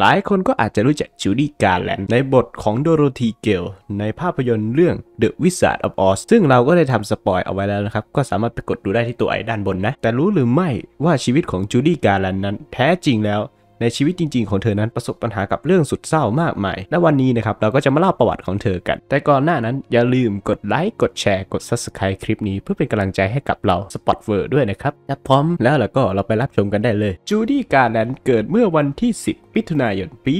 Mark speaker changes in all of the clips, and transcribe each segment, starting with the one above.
Speaker 1: หลายคนก็อาจจะรู้จักจูดี้การแลนด์ในบทของโดโรธีเกลในภาพยนตร์เรื่อง The Wizard of Oz ซึ่งเราก็ได้ทำ spoil เอาไว้แล้วนะครับ ก็สามารถไปกดดูได้ที่ตัว i ด้านบนนะ แต่รู้หรือไม่ว่าชีวิตของจูดี้การแลนด์นั้นแท้จริงแล้ว ในชีวิตจริง ๆ ของเธอนั้นประสบปัญหากับเรื่องสุดเศร้ามากมาย และวันนี้นะครับเราก็จะมาเล่าประวัติของเธอกัน แต่ก่อนหน้านั้นอย่าลืมกดไลค์ กดแชร์ กด Subscribe คลิปนี้เพื่อเป็นกำลังใจให้กับเรา Spot World ด้วยนะครับถ้าพร้อมแล้วเราก็เราไปรับชมกันได้เลย จูดี้การแลนด์เกิดเมื่อวันที่ 10มิถุนายน ปี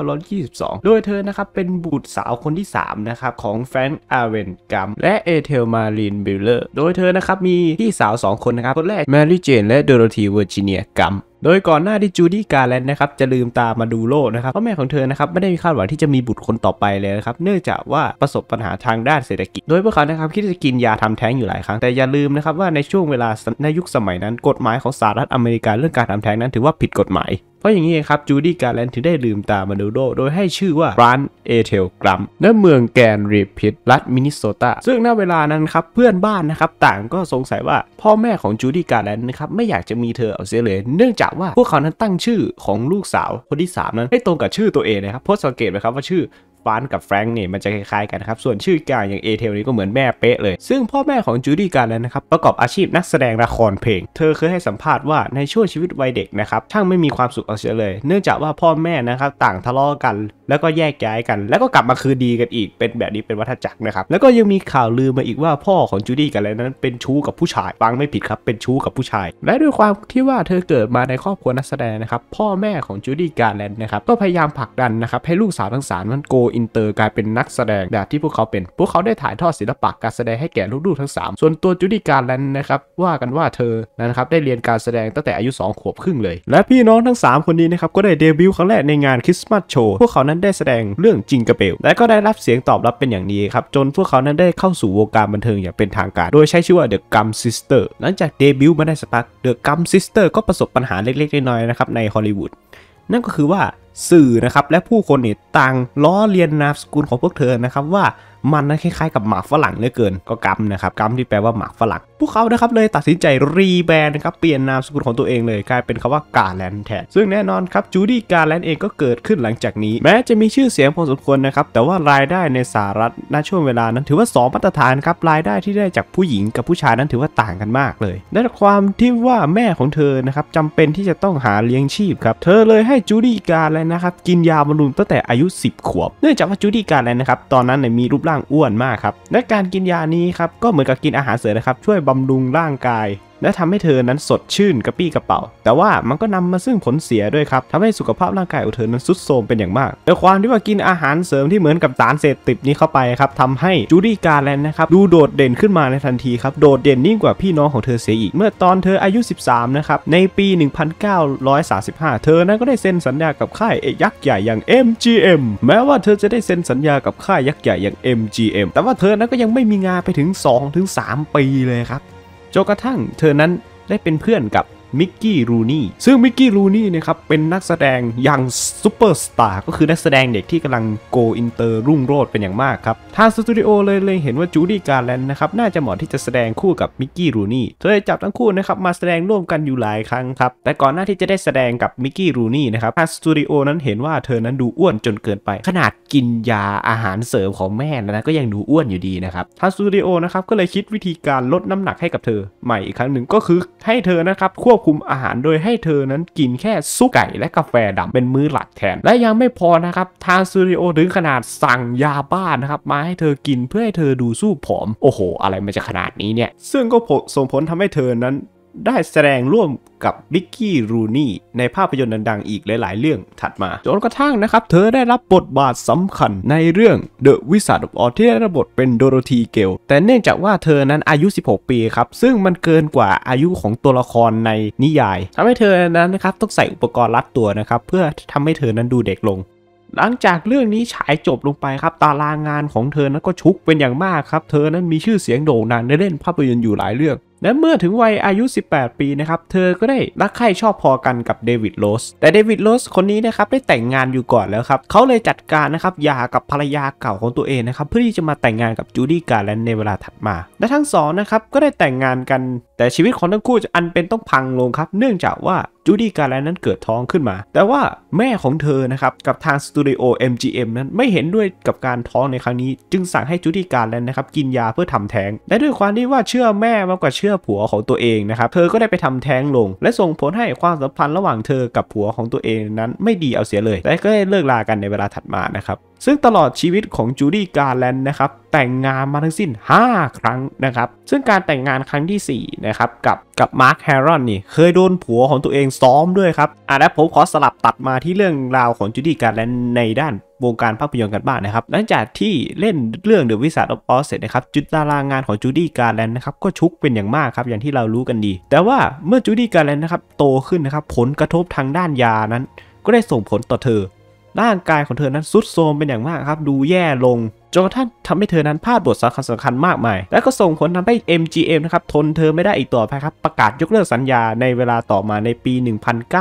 Speaker 1: 1922 โดยเธอนะครับเป็นบุตรสาวคนที่ 3 นะครับของแฟรงค์ อาเวนกัม และเอเธลมารีน บิลเลอร์ โดยเธอนะครับมีพี่สาว 2 คนนะครับ คนแรกแมรี่เจน และโดโรธี เวอร์จิเนีย กัม โดยก่อนหน้าที่จูดี้การแลนด์นะครับจะลืมตามาดูโลกนะครับเพราะแม่ของเธอนะครับไม่ได้มีคาดหวังที่จะมีบุตรคนต่อไปเลยนะครับเนื่องจากว่าประสบปัญหาทางด้านเศรษฐกิจ โดยพวกเขานะครับคิดจะกินยาทำแท้งอยู่หลายครั้งแต่อย่าลืมนะครับว่าในช่วงเวลาในยุคสมัยนั้น กฎหมายของสหรัฐอเมริกาเรื่องการทำแท้งนั้นถือว่าผิดกฎหมายเพราะอย่างนี้เองครับจูดี้การแลนด์ถึงได้ลืมตามาดูโลกโดยให้ชื่อว่าฟรานเอเธลกัมณเมืองแกรนด์แรพิดส์รัฐมินนิโซตาซึ่งณเวลานั้นครับเพื่อนบ้านนะครับต่างก็สงสัยว่าพ่อแม่ของจูดี้การแลนด์นะครับไม่อยากจะมีเธอเอาเสียเลย เนื่องจากว่าพวกเขานั้นตั้งชื่อของลูกสาวคนที่ 3 นั้นให้ตรงกับชื่อตัวเองนะครับเพราะสังเกตไหมครับว่าชื่อ ฟรานกับแฟรงค์เนี่ยมันจะคล้ายๆกันครับส่วนชื่อกลางอย่างเอเธลนี่ก็เหมือนแม่เป๊ะเลย ซึ่งพ่อแม่ของจูดี้การแลนด์นะครับประกอบอาชีพนักแสดงละครเพลง เธอเคยให้สัมภาษณ์ว่าในช่วงชีวิตวัยเด็กนะครับช่างไม่มีความสุขเอาเสียเลย เนื่องจากว่าพ่อแม่นะครับต่างทะเลาะกัน แล้วก็แยกย้ายกัน แล้วก็กลับมาคืนดีกันอีกเป็นแบบนี้เป็นวัฏจักรนะครับแล้วก็ยังมีข่าวลือมาอีกว่าพ่อของจูดี้การแลนด์นั้นเป็นชู้กับผู้ชายฟังไม่ผิดครับเป็นชู้กับผู้ชาย และด้วยความที่ว่าเธอเกิดมาในครอบครัวนักแสดงนะครับพ่อแม่ของจูดี้การแลนด์นะครับก็พยายามผลักดันนะครับให้ลูกสาวทั้งสามนั้น go inter กลายเป็นนักแสดงแบบที่พวกเขาเป็น พวกเขาได้ถ่ายทอดศิลปะการแสดงให้แก่ลูกๆทั้ง 3 ส่วนตัวจูดี้การแลนนะครับว่ากันว่าเธอนะครับได้เรียนการแสดงตั้งแต่อายุ 2 ขวบครึ่งเลย และพี่น้องทั้ง 3 คนนี้นะครับก็ได้เดบิวต์ครั้งแรกในงาน Christmas show พวกเขานั้นได้แสดงเรื่อง Jingle Bell และก็ได้รับเสียงตอบรับเป็นอย่างดีครับจนพวกเขานั้นได้เข้าสู่วงการบันเทิงอย่างเป็นทางการ โดยใช้ชื่อว่า The Gum Sister หลังจากเดบิวต์มาได้สักพัก The Gum Sister ก็ประสบปัญหาเล็กๆน้อยๆนะครับในฮอลลีวูดนั่นก็คือว่า สื่อนะครับและผู้คนเนี่ยต่างล้อเลียนนามสกุลของพวกเธอนะครับว่า มันนั้นคล้ายๆกับหมากฝรั่งเหลือเกินก็ gum นะครับ gum ที่แปลว่าหมากฝรั่งพวกเขานะครับเลยตัดสินใจ rebrand นะครับเปลี่ยนนามสกุลของตัวเองเลยกลายเป็นคำว่าการ์แลนด์แทนซึ่งแน่นอนครับจูดี้กาแลนเองก็เกิดขึ้นหลังจากนี้ แม้จะมีชื่อเสียงพอสมควรนะครับแต่ว่ารายได้ในสหรัฐณช่วงเวลานั้นถือว่า 2 มาตรฐานครับรายได้ที่ได้จากผู้หญิงกับผู้ชายนั้นถือว่าต่างกันมากเลยและความที่ว่าแม่ของเธอนะครับจำเป็นที่จะต้องหาเลี้ยงชีพครับเธอเลยให้จูดี้กาแลนนะครับกินยาบำรุงตั้งแต่อายุ 10 ขวบ เนื่องจากว่าจูดี้การแลนนะครับตอนนั้นเนี่ยมีรูปร่างอ้วนมากครับและการกินยานี้ครับก็เหมือนกับกินอาหารเสริมนะครับช่วยบำรุงร่างกายและทำให้เธอนั้นสดชื่นกระปรี้กระเปร่า แต่ว่ามันก็นำมาซึ่งผลเสียด้วยครับทำให้สุขภาพร่างกายของเธอนั้นทรุดโทรมเป็นอย่างมากแต่ความที่ว่ากินอาหารเสริมที่เหมือนกับสารเสพติดนี้เข้าไปครับทำให้จูดี้การแลนนะครับดูโดดเด่นขึ้นมาในทันทีครับโดดเด่นยิ่งกว่าพี่น้องของเธอเสียอีก เมื่อตอนเธออายุ 13 นะครับในปี 1935 เธอนั้นก็ได้เซ็นสัญญากับค่ายยักษ์ใหญ่อย่าง MGM แม้ว่าเธอจะได้เซ็นสัญญากับค่ายยักษ์ใหญ่อย่าง MGM แต่ว่าเธอนั้นก็ยังไม่มีงานไปถึง 2-3 ปีเลยครับ จนกระทั่งเธอนั้นได้เป็นเพื่อนกับ มิกกี้รูนี่ซึ่งมิกกี้รูนี่นะครับเป็นนักแสดง young ซูเปอร์สตาร์ก็คือนักแสดงเด็กที่กำลังโกอินเตอร์รุ่งโรจน์เป็นอย่างมากครับ ทางสตูดิโอเลยเลยเห็นว่าจูดี้การแลนด์นะครับน่าจะเหมาะที่จะแสดงคู่กับมิกกี้รูนี่เธอจับทั้งคู่นะครับมาแสดงร่วมกันอยู่หลายครั้งครับ แต่ก่อนหน้าที่จะได้แสดงกับมิกกี้รูนี่นะครับทางสตูดิโอนั้นเห็นว่าเธอนั้นดูอ้วนจนเกินไป ขนาดกินยาอาหารเสริมของแม่นะก็ยังดูอ้วนอยู่ดีนะครับทางสตูดิโอนะครับก็เลยคิดวิธีการลดน้ำหนักให้กับเธอใหม่อีกครั้งหนึ่งก็คือให้เธอนะครับควบคุมอาหารโดยให้เธอนั้นกินแค่ซุปไก่และกาแฟดำเป็นมื้อหลักแทน และยังไม่พอนะครับทางสตูดิโอถึงขนาดสั่งยาบ้านะครับมาให้เธอกินเพื่อให้เธอดูสู้ผอม โอ้โห อะไรมันจะขนาดนี้เนี่ย ซึ่งก็ส่งผลทำให้เธอนั้น ได้แสดงร่วมกับบิกกี้รูนี่ในภาพยนตร์ดังๆ อีกหลาย ๆ เรื่องถัดมา จนกระทั่งนะครับ เธอได้รับบทบาทสำคัญในเรื่อง The Wizard of Oz ที่ได้รับบทเป็นโดโรธีเกล แต่เนื่องจากว่าเธอนั้นอายุ 16 ปีครับ ซึ่งมันเกินกว่าอายุของตัวละครในนิยายทำให้เธอนั้นนะครับต้องใส่อุปกรณ์รัดตัวนะครับ เพื่อทำให้เธอนั้นดูเด็กลงหลังจากเรื่องนี้ฉายจบลงไปครับ ตารางงานของเธอนั้นก็ชุกเป็นอย่างมากครับ เธอนั้นมีชื่อเสียงโด่งดังได้เล่นภาพยนตร์อยู่หลายเรื่อง และเมื่อถึงวัยอายุ 18 ปีนะครับ เธอก็ได้รักใคร่ชอบพอกันกับเดวิดโรส แต่เดวิดโรสคนนี้นะครับได้แต่งงานอยู่ก่อนแล้วครับ เขาเลยจัดการนะครับหย่ากับภรรยาเก่าของตัวเองนะครับ เพื่อที่จะมาแต่งงานกับจูดี้การ์แลนในเวลาถัดมา และทั้งสองนะครับก็ได้แต่งงานกัน แต่ชีวิตของทั้งคู่มีอันเป็นต้องพังลงครับ เนื่องจากว่าจูดี้การแลนนั้นเกิดท้องขึ้นมา แต่ว่าแม่ของเธอนะครับกับทางสตูดิโอ MGM นั้นไม่เห็นด้วยกับการท้องในครั้งนี้ จึงสั่งให้จูดี้การแลนนะครับกินยาเพื่อทำแท้งและด้วยความที่ว่าเชื่อแม่มากกว่าเชื่อผัวของตัวเองนะครับเธอก็ได้ไปทำแท้งลง และส่งผลให้ความสัมพันธ์ระหว่างเธอกับผัวของตัวเองนั้นไม่ดีเอาเสียเลย และก็ได้เลิกลากันในเวลาถัดมานะครับซึ่งตลอดชีวิตของจูดี้การแลนด์นะครับแต่งงานมาทั้งสิ้น 5 ครั้งนะครับซึ่งการแต่งงานครั้งที่4นะครับกับกับมาร์คแฮร์รอนนี่เคยโดนผัวของตัวเองซ้อมด้วยครับอะแล้วผมขอสลับตัดมาที่เรื่องราวของจูดี้การแลนด์ในด้านวงการภาพยนตร์กันบ้างนะครับหลังจากที่เล่นเรื่อง The Wizard of Oz เสร็จนะครับจุดตารางงานของจูดี้การแลนด์นะครับก็ชุกเป็นอย่างมากครับอย่างที่เรารู้กันดี แต่ว่าเมื่อจูดี้การแลนด์นะครับโตขึ้นนะครับผลกระทบทางด้านยานั้น ก็ได้ส่งผลต่อเธอ ร่างกายของเธอนั้นทรุดโทรมเป็นอย่างมากครับ ดูแย่ลงจนกระทั่งทำให้เธอนั้นพลาดบทสำคัญสำคัญมากมาย และก็ส่งผลทำให้ MGM นะครับทนเธอไม่ได้อีกต่อไปครับ ประกาศยกเลิกสัญญาในเวลาต่อมาในปี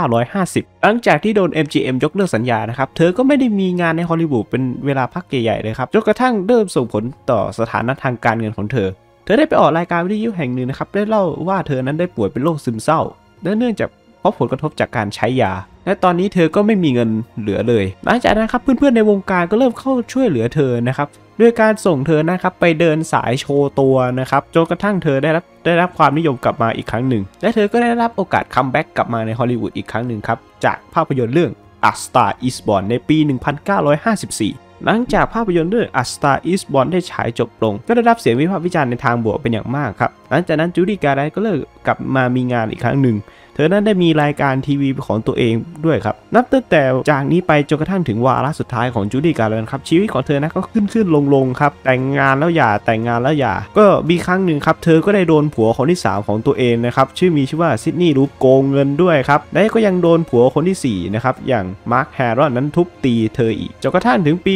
Speaker 1: 1950 หลังจากที่โดน MGM ยกเลิกสัญญานะครับ เธอก็ไม่ได้มีงานในฮอลลีวูดเป็นเวลาพักใหญ่ๆเลยครับ จนกระทั่งเริ่มส่งผลต่อสถานะทางการเงินของเธอ เธอได้ไปออกรายการวิทยุแห่งหนึ่งนะครับ ได้เล่าว่าเธอนั้นได้ป่วยเป็นโรคซึมเศร้า และเนื่องจาก ราะผลกระทบจากการใช้ยา และตอนนี้เธอก็ไม่มีเงินเหลือเลย หลังจากนั้นครับเพื่อนๆในวงการก็เริ่มเข้าช่วยเหลือเธอนะครับด้วยการส่งเธอนะครับไปเดินสายโชว์ตัวนะครับจนกระทั่งเธอได้รับได้รับความนิยมกลับมาอีกครั้งหนึ่ง และเธอก็ได้รับโอกาส comeback กลับมาในฮอลลีวูดอีกครั้งหนึ่งครับจากภาพยนตร์เรื่อง A Star Is Born ในปี 1954 หลังจากภาพยนตร์เรื่อง A Star Is Born ได้ฉายจบลง ก็ได้รับเสียงวิพากษ์วิจารณ์ในทางบวกเป็นอย่างมากครับ หลังจากนั้นจูดี้การ์แลนด์ก็เริ่มกลับมามีงานอีกครั้งหนึ่ง เธอนั้นได้มีรายการทีวีของตัวเองด้วยครับ นับตั้งแต่จากนี้ไปจนกระทั่งถึงวาระสุดท้ายของจูดี้การ์แลนครับ ชีวิตของเธอนะก็ขึ้นขึ้นลงลงครับ แต่งงานแล้วหย่าแต่งงานแล้วหย่า ก็มีครั้งหนึ่งครับ เธอก็ได้โดนผัวคนที่ 3 ของตัวเองนะครับ ชื่อมีชื่อว่าซิดนีย์ลุฟท์โกงเงินด้วยครับ และก็ยังโดนผัวคนที่4นะครับ อย่างมาร์คแฮร์รอนนั้นทุบตีเธออีก จนกระทั่งถึงปี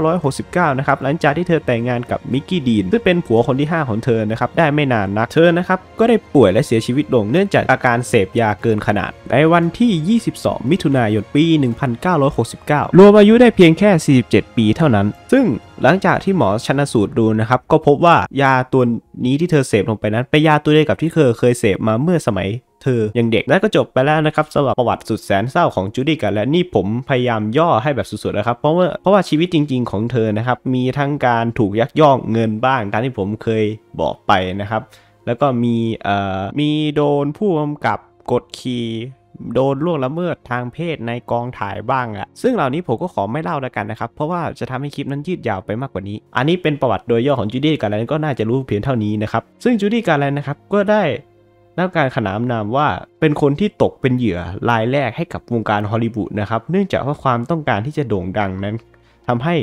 Speaker 1: 1969 นะครับ หลังจากที่เธอแต่งงานกับมิกกี้ดีนซึ่งเป็นผัวคนที่ 5 ของเธอนะครับ ได้ไม่นานนัก เธอนะครับก็ได้ป่วยและเสียชีวิตลงเนื่องจากอาการเสพยาเกินขนาด ในวันที่ 22 มิถุนายนปี 1969 รวมอายุได้เพียงแค่ 47 ปีเท่านั้น ซึ่งหลังจากที่หมอชันสูตรดูนะครับ ก็พบว่ายาตัวนี้ที่เธอเสพลงไปนั้นเป็นยาตัวเดียวกับที่เธอเคยเสพมาเมื่อสมัย เธอยังเด็กและก็จบไปแล้วนะครับสำหรับประวัติสุดแสนเศร้าของจูดี้กันและนี่ผมพยายามย่อให้แบบสุดๆนะครับเพราะว่าเพราะว่าชีวิตจริง ๆ ของเธอนะครับมีทั้งการถูกยักยอกเงินบ้างตามที่ผมเคยบอกไปนะครับ แล้วก็มีเอ่อมีโดนผู้กำกับกดขี่โดนล่วงละเมิดทางเพศในกองถ่ายบ้างอะซึ่งเหล่านี้ผมก็ขอไม่เล่าแล้วกันนะครับ เพราะว่าจะทำให้คลิปนั้นยืดยาวไปมากกว่านี้ อันนี้เป็นประวัติโดยย่อของจูดี้การแลนก็น่าจะรู้เพียงเท่านี้นะครับ ซึ่งจูดี้การแลนนะครับก็ได้ รับการขนานนามว่าเป็นคนที่ตกเป็นเหยื่อรายแรกให้กับวงการฮอลลีวูดนะครับ เนื่องจากว่าความต้องการที่จะโด่งดังนั้นทำให้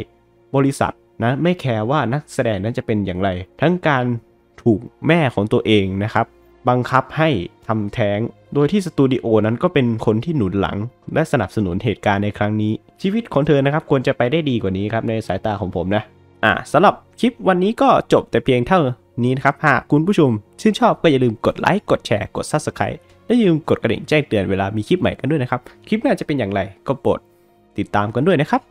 Speaker 1: บริษัทนะไม่แคร์ว่านักแสดงนั้นจะเป็นอย่างไร ทั้งการถูกแม่ของตัวเองนะครับ บังคับให้ทำแท้ง โดยที่สตูดิโอนั้นก็เป็นคนที่หนุนหลัง และสนับสนุนเหตุการณ์ในครั้งนี้ ชีวิตของเธอนะครับควรจะไปได้ดีกว่านี้ครับในสายตาของผมนะอะสำหรับคลิปวันนี้ก็จบแต่เพียงเท่า นี้นะครับ หากคุณผู้ชมชื่นชอบก็อย่าลืมกดไลค์ กดแชร์ กด Subscribe และอย่าลืมกดกระดิ่งแจ้งเตือนเวลามีคลิปใหม่กันด้วยนะครับ คลิปหน้าจะเป็นอย่างไรก็โปรดติดตามกันด้วยนะครับ